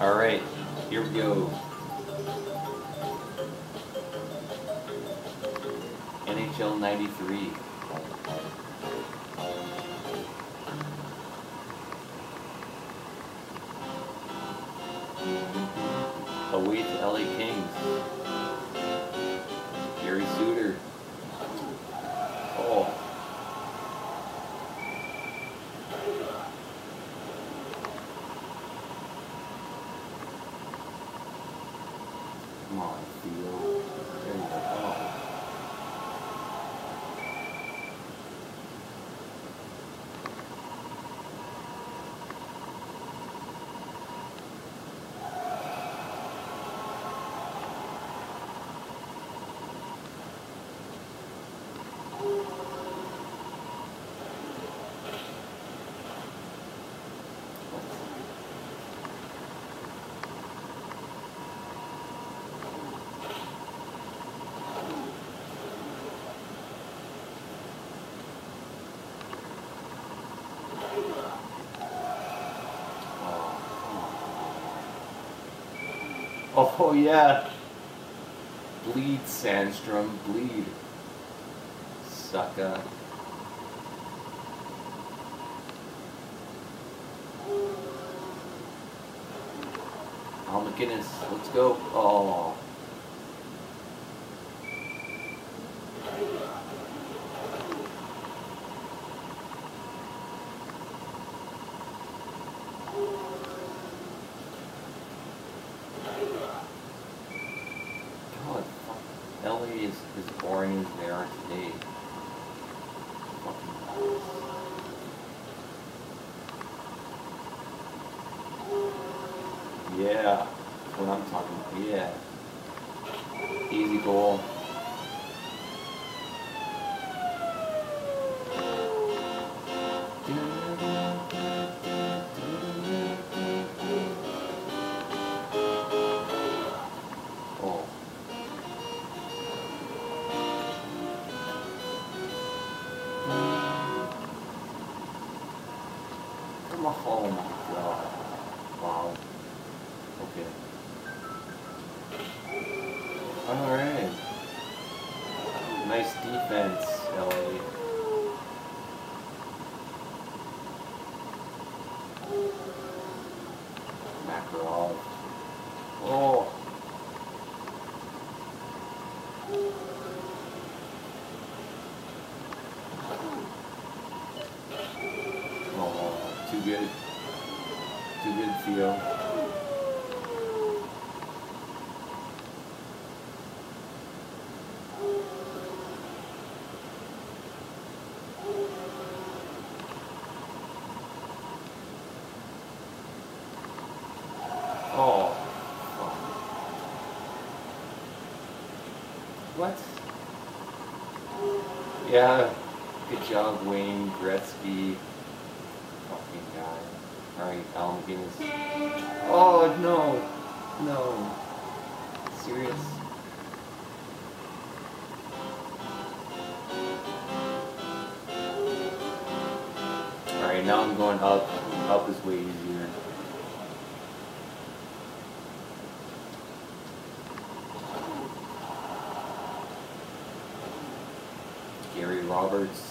All right, here we go. NHL 93. Away to LA Kings. Gary Suter. Oh. Come on, Theo. There you go. Oh. Oh, yeah. Bleed, Sandstrom, bleed. Sucker. Al MacInnis, let's go. Oh. God, fuck. LA they are today. Yeah, what I'm talking about. Yeah. Easy goal. Good, Oh. What? Yeah. Good job, Wayne Gretzky. Fucking guy. Oh, no. No. Serious? Alright, now I'm going up. Up is way easier. Gary Roberts.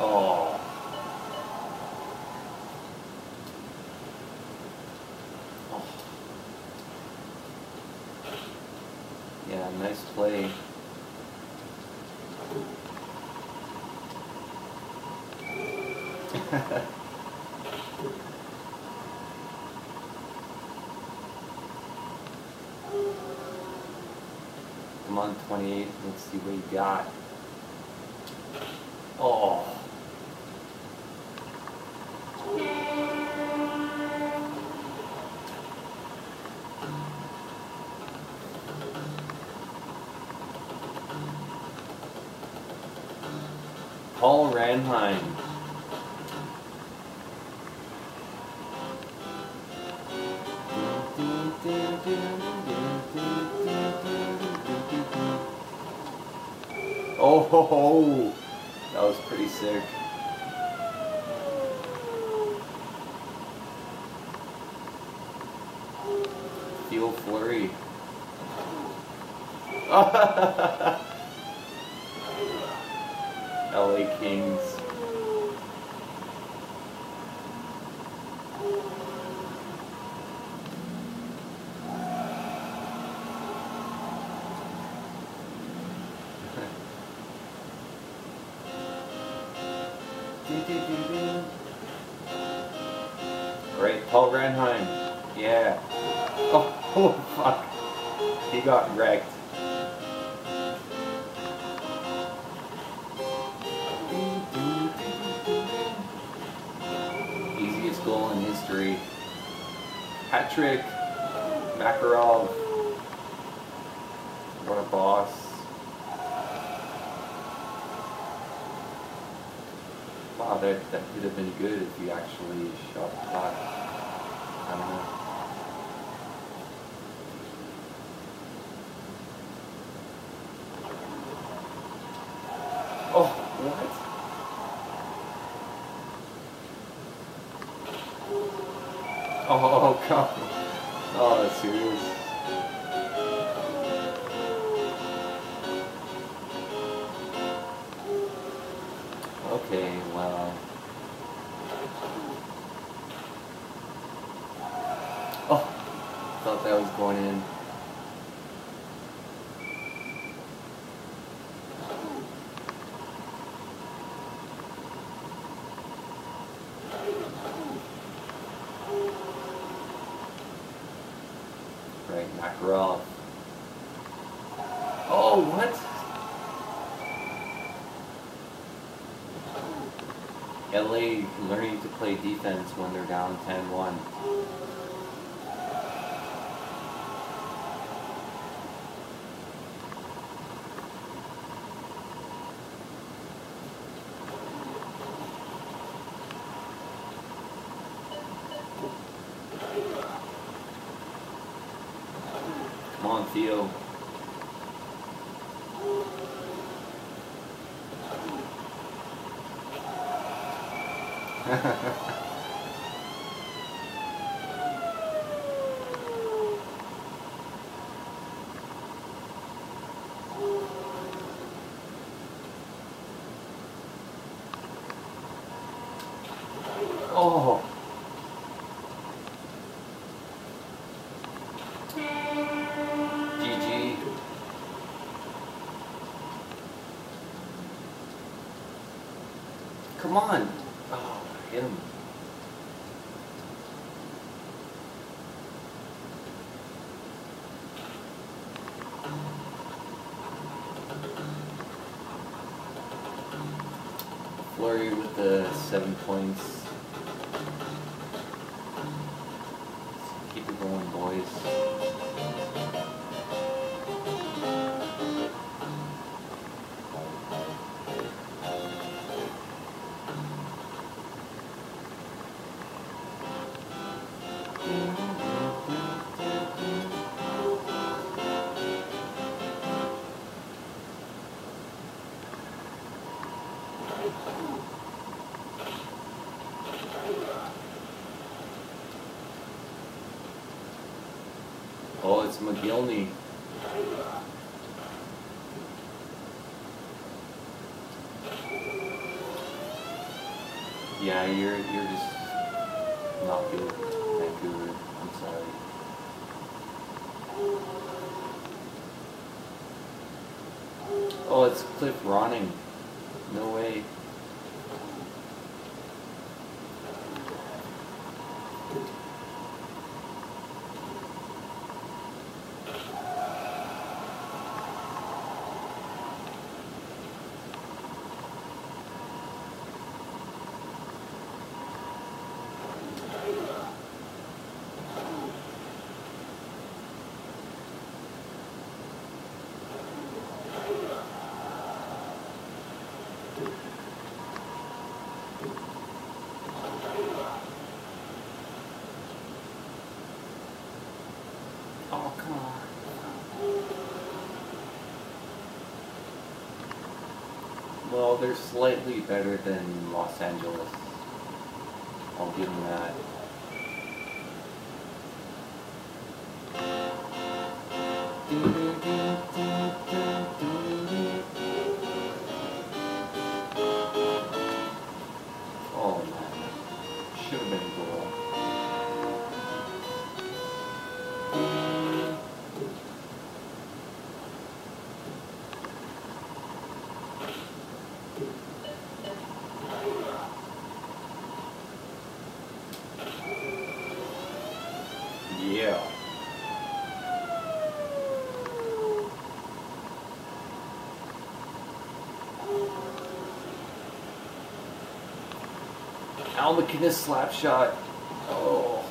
Oh. Oh. Yeah, nice play. Come on, 28. Let's see what you got. Oh, ho, ho. that was pretty sick. Feel flurry. LA Kings. Got wrecked. Easiest goal in history. Patrick trick. Makarov. What a boss. Wow, that, that could have been good if you actually shot the. I don't know. Right, Makarov. Oh, what? LA learning to play defense when they're down 10-1. Oh. GG. Oh, it's McGillney. Yeah, you're you're just not good, Vancouver. I'm sorry. Oh, it's Cliff Ronning. No way. Oh, come on. Well, they're slightly better than Los Angeles. I'll give them that. Yeah. Al MacInnis slap shot. Oh.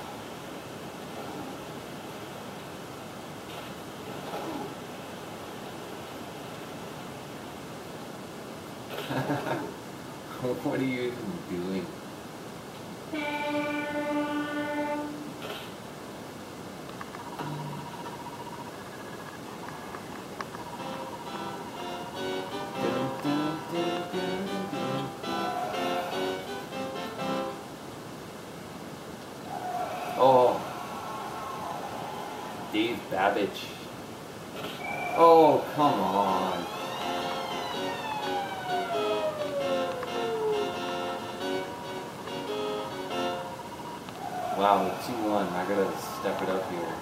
what are you Wow, 2-1. I gotta step it up here.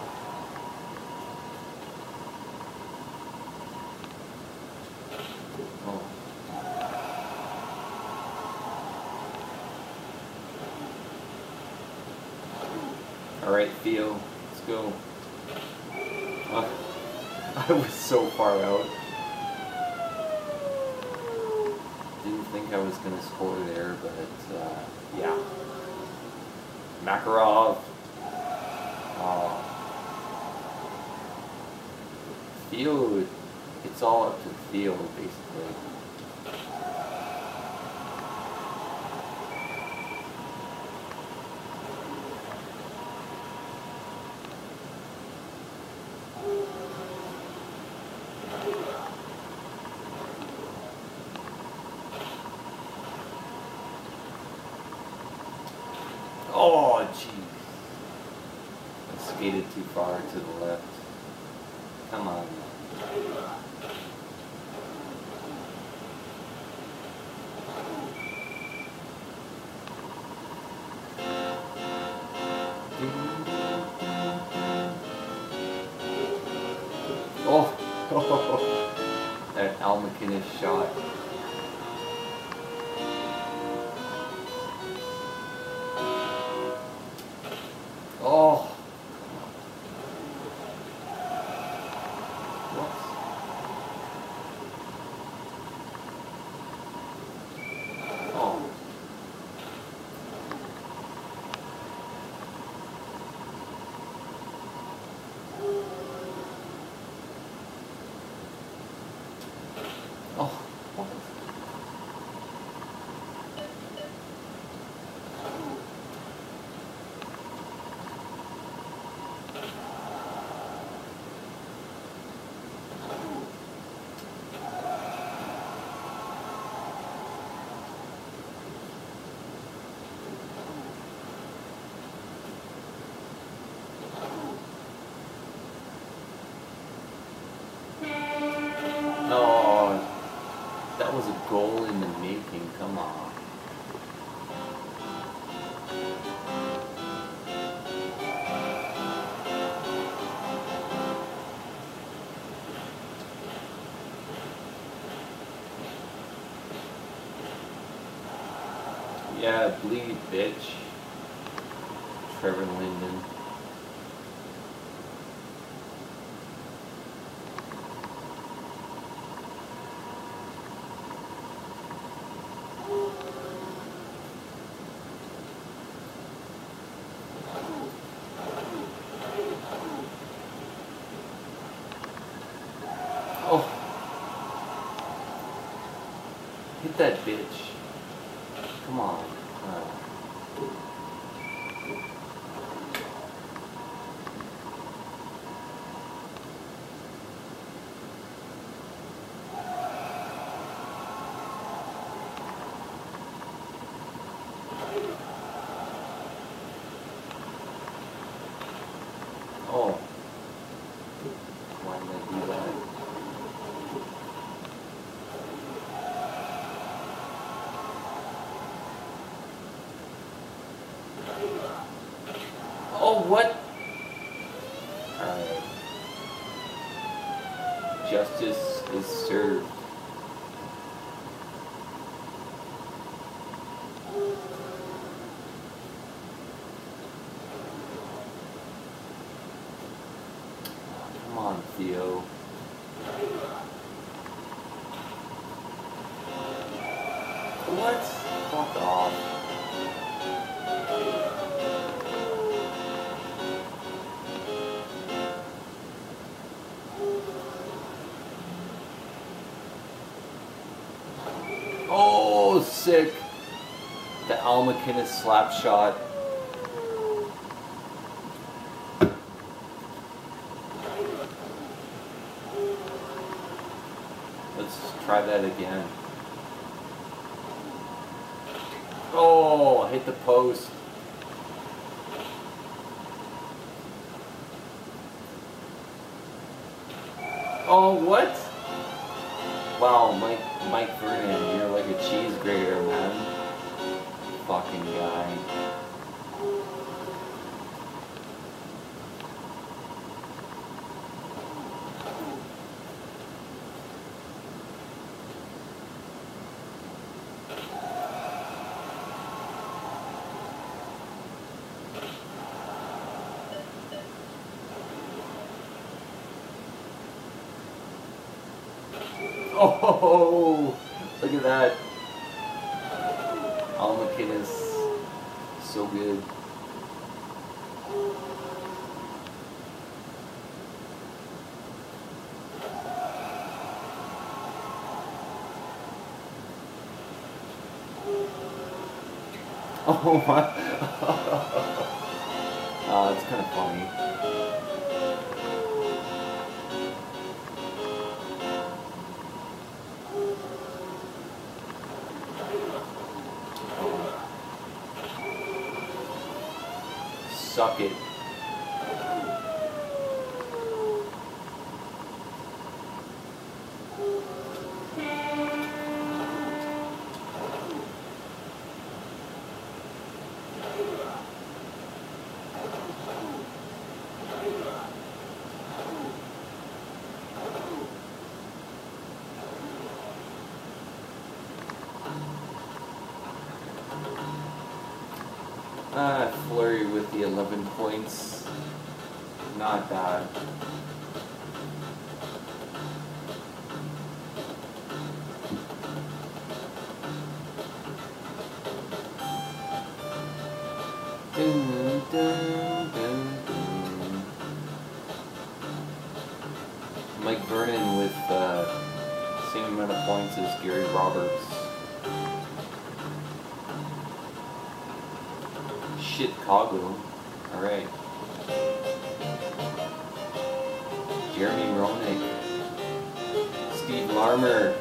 Oh. Alright, Theo, let's go. I was so far out. Didn't think I was gonna score there, but uh, yeah. Makarov. Uh, Theo, it's all up to Theo, basically. Oh, jeez. I skated too far to the left. Come on. Yeah, bleed, bitch. Trevor Linden. Oh. Hit that bitch. Come on. Uh, oh. Why did I do that? Oh, what? Alright. Justice is served. Al slap shot. Let's try that again. Oh, hit the post. Oh, what? Wow, Mike Mike Vernon, you're like a cheese grater, man. Fucking guy. Oh, look at that. Al MacInnis, so good. Oh my. Ah, oh, it's kind of funny. Suck it. 11 points. Not bad. Dun, dun, dun. Mike Vernon with uh, same amount of points as Gary Roberts. Chicago. Jeremy Roenick. Steve Larmer.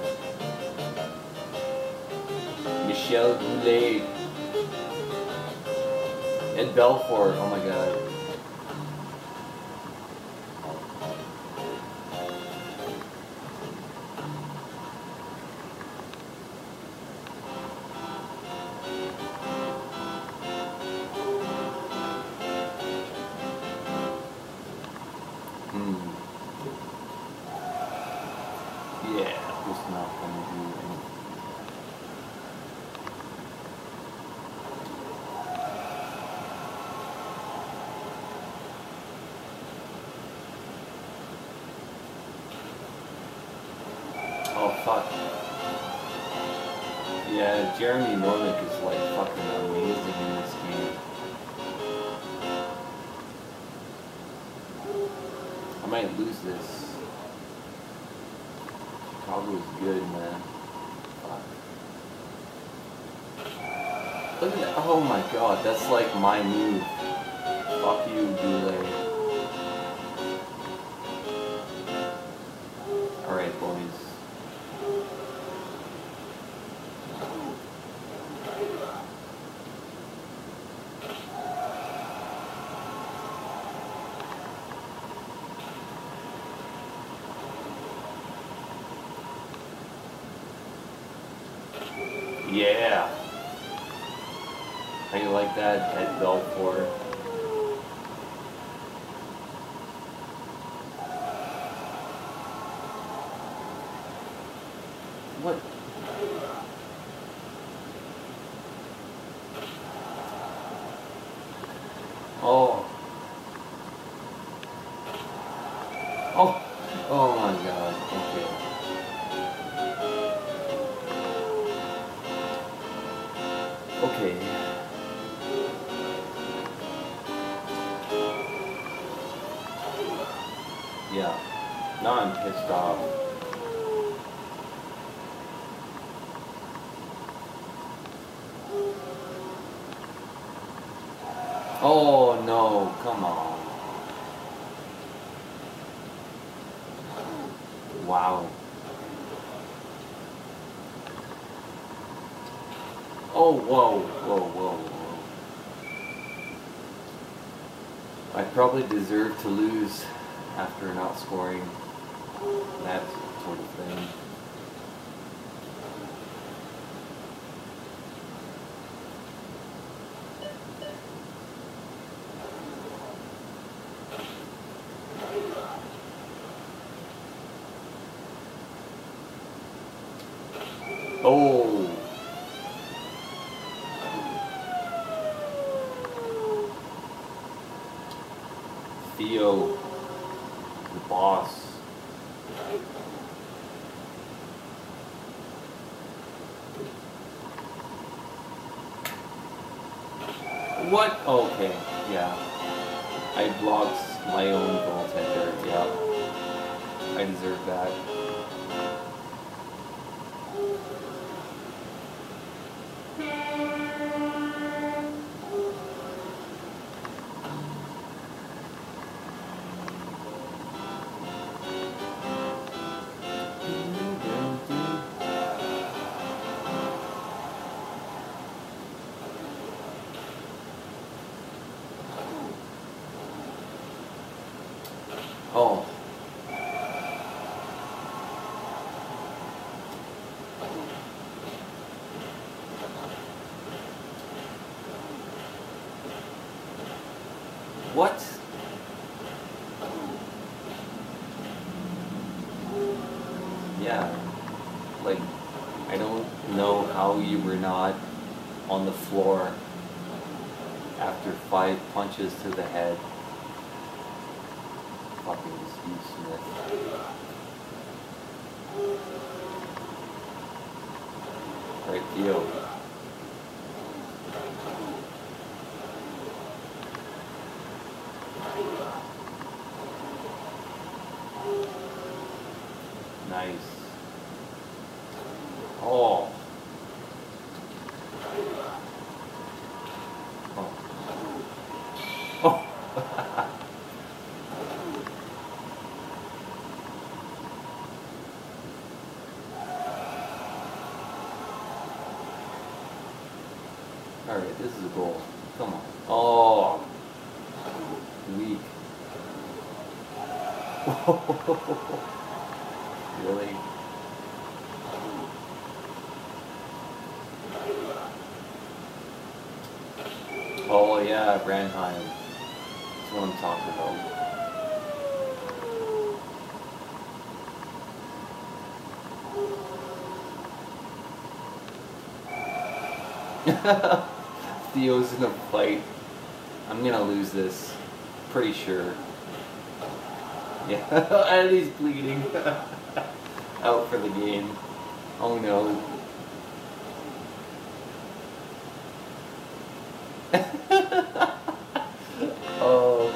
Michel Goulet. Ed Belfour. Oh my god. Yeah, Jeremy Roenick is like fucking amazing in this game. I might lose this. Chicago's good, man. Fuck. Look at that. Oh my god, that's like my move. Yeah. How you like that at Belfour? Now I'm pissed off. Oh no, come on. Wow. Oh, whoa, whoa, whoa. I probably deserve to lose after not scoring that sort of thing. Oh. Theo, the boss. What? Okay, yeah. I blocked my own goaltender, yeah. I deserve that. What? Yeah. Like, I don't know how you were not on the floor after five punches to the head. Fucking Steve Smith. Right, Theo. Nice. Oh. Oh. Oh. Alright, this is a goal. Come on. Oh. Weak. really? Oh yeah, Brandheim. That's what I'm talking about. Theo's in a fight. I'm gonna lose this. Pretty sure. Yeah, and he's bleeding. Out for the game. Oh no. oh.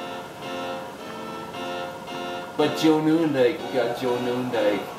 But Joe Nieuwendyk, got Joe Nieuwendyk.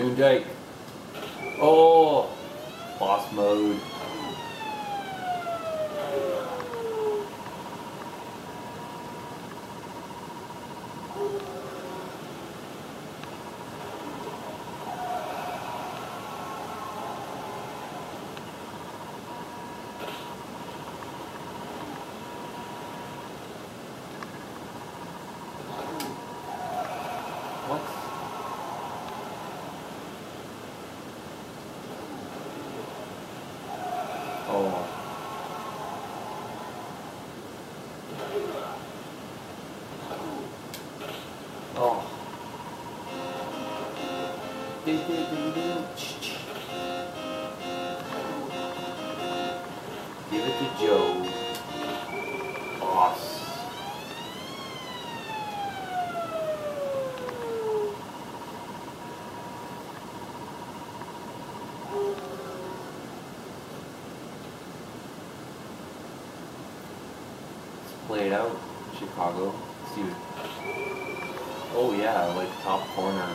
Nieuwendyk. Oh, boss mode. What? Chicago. Oh yeah, like top corner.